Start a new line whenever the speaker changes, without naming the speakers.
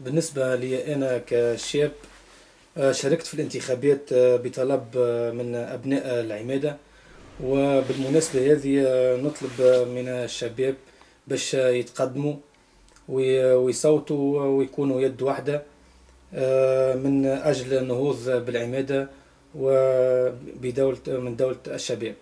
بالنسبة لي أنا كشاب آه، شاركت في الانتخابات آه، بطلب آه، من أبناء العمادة. وبالمناسبة هذه نطلب من الشباب باش يتقدموا ويصوتوا ويكونوا يد واحدة من أجل النهوض بالعمادة وبدولة من دولة الشباب.